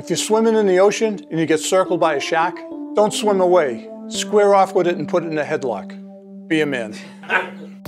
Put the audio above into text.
If you're swimming in the ocean and you get circled by a shark, don't swim away. Square off with it and put it in a headlock. Be a man.